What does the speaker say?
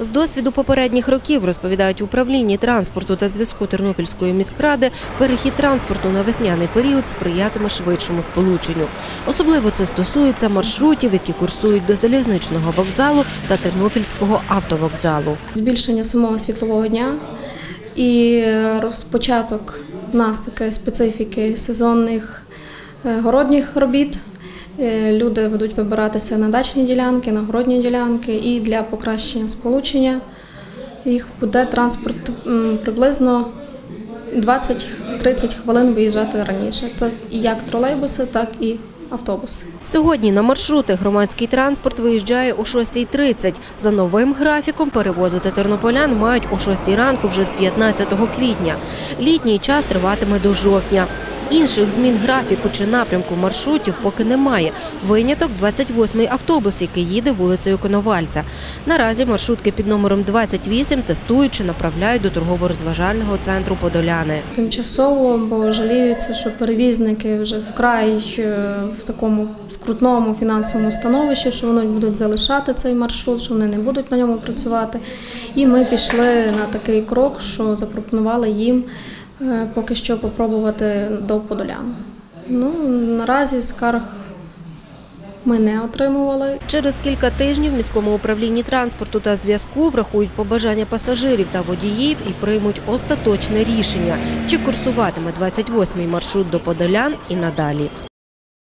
З досвіду попередніх років розповідають управлінні транспорту та зв'язку Тернопільської міськради, перехід транспорту на весняний період сприятиме швидшому сполученню. Особливо це стосується маршрутів, які курсують до залізничного вокзалу та Тернопільського автовокзалу. збільшення самого світлового дня і розпочаток в нас таке специфіки сезонних е, городніх робіт. Е, Люди будуть вибиратися на дачні ділянки, на городні ділянки, і для покращення сполучення їх буде транспорт приблизно 20-30 хвилин виїжджати раніше. Це як тролейбуси, так і автобуси. Сьогодні на маршрути громадський транспорт виїжджає о 6.30. За новим графіком перевозити тернополян мають о 6 ранку вже з 15 квітня. Літній час триватиме до жовтня. Інших змін графіку чи напрямку маршрутів поки немає. Виняток 28-й автобус, який їде вулицею Коновальця. Наразі маршрутки під номером 28 тестують чи направляють до торгово-розважального центру Подоляни. Тимчасово, бо жаліються, що перевізники вже вкрай е, в такому скрутному фінансовому становищі, що вони будуть залишати цей маршрут, що вони не будуть на ньому працювати. І ми пішли на такий крок, що запропонували їм поки що попробувати до Подолян. Ну, наразі скарг ми не отримували. Через кілька тижнів в міському управлінні транспорту та зв'язку врахують побажання пасажирів та водіїв і приймуть остаточне рішення, чи курсуватиме 28-й маршрут до Подолян і надалі.